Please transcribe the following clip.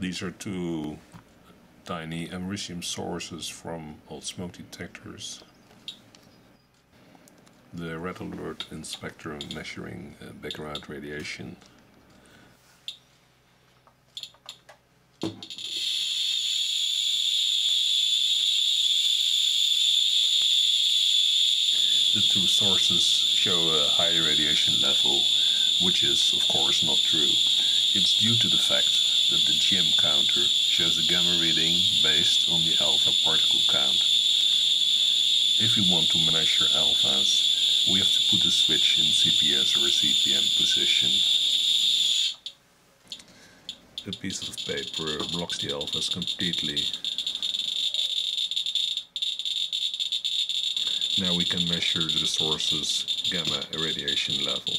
These are two tiny americium sources from old smoke detectors. The Radalert inspector measuring uh, background radiation. The two sources show a high radiation level, which is of course not true. It's due to the fact that the GM counter shows a gamma reading based on the alpha particle count. If we want to measure alphas, we have to put a switch in CPS or CPM position. A piece of paper blocks the alphas completely. Now we can measure the source's gamma irradiation level.